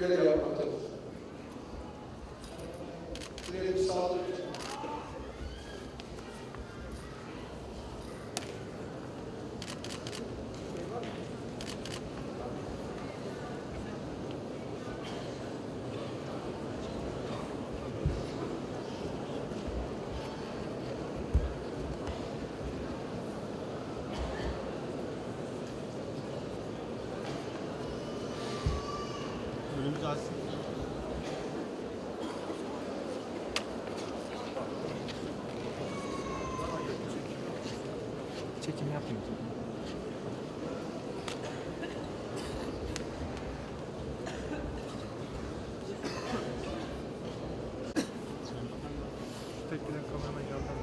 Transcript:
Obrigado. az. Çekim yapmıyor. Tekrar kameraya geldim.